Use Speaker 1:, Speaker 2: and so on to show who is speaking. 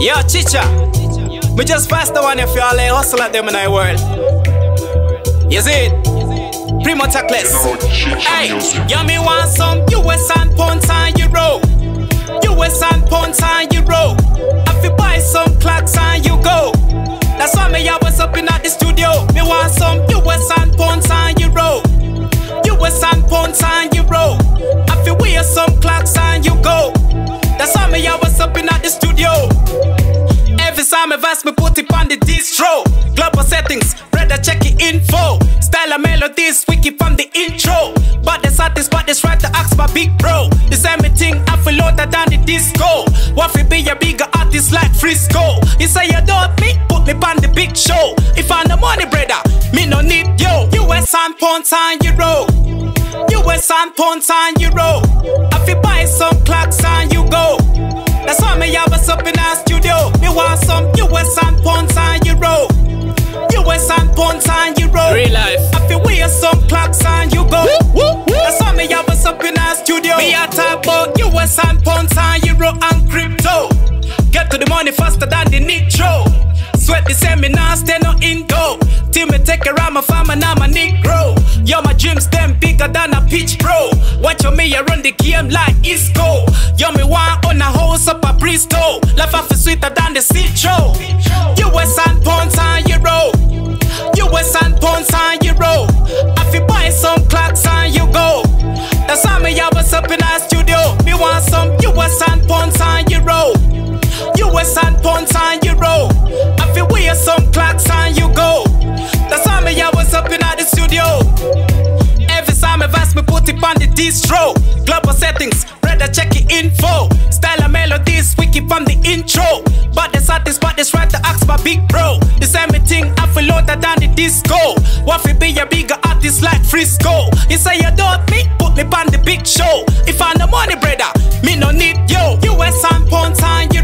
Speaker 1: Yo, Chicha. Me just pass the one if you all lay hustle at them in our world. You see it? Primo Tackless. Hey, you me want some US and pounds and euro. US and pounds and euro. If you buy some clocks and you go. That's why me I was up in at the studio. Me want some US and pounds and euro. US and pounds and euro. If you wear some clocks and you go. That's why me I was up in at the studio. I verse me put it on the distro. Global settings, brother check it info. Style and melodies, wiki from the intro. But the artist, but this right to ask my big bro. The same thing I feel older than the disco. What if be a bigger artist like Frisco? You say you don't me, put me on the big show. If I no money, brother, me no need yo. US and pounds and euro. US and pounds and euro. If you buy some clocks and you go. That's why me have us up in our studio. Me want some US and pounds and euro. US and pounds and euro.
Speaker 2: Real life.
Speaker 1: If you wear some clocks and you go. That's why me have us up in our studio. Me a talk about US and pounds and euro and crypto. Get to the money faster than the nitro. Sweat the seminar, stay no indo. Till me take around my farm and I'm a negro. Yo, my dreams them bigger than a pitch bro. Watch on me, I run the game like Isco. Yo, me want on a house up a Bristol. Life off is sweeter than the citro. US pounds distro. Global settings, brother check it info. Style and melodies, wiki from the intro. But the artist, but this right to ask my big bro. The same thing I feel older than the disco. What if be a bigger artist like Frisco? You say you don't me, put me on the big show. If I no money, brother, me no need yo. US and pounds and euro.